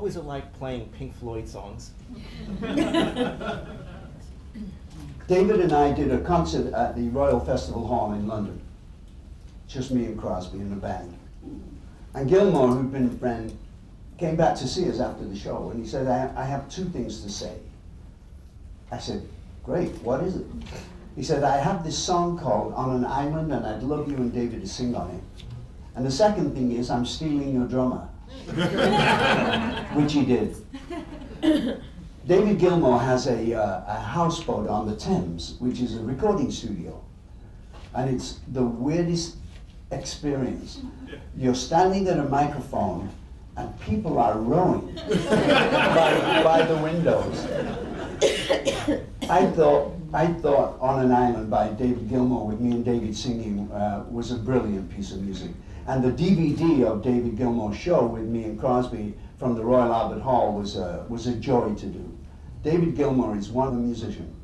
What was it like playing Pink Floyd songs? David and I did a concert at the Royal Festival Hall in London. Just me and Crosby in the band. And Gilmour, who'd been a friend, came back to see us after the show and he said, I, I have two things to say. I said, Great, what is it? He said, I have this song called On an Island and I'd love you and David to sing on it. And the second thing is, I'm stealing your drummer. Which he did. David Gilmour has a, uh, a houseboat on the Thames, which is a recording studio. And it's the weirdest experience. You're standing at a microphone and people are rowing by, by the windows. I thought, I thought On an Island by David Gilmour with me and David singing uh, was a brilliant piece of music. And the DVD of David Gilmour's show with me and Crosby from the Royal Albert Hall was a, was a joy to do. David Gilmour is one of the musicians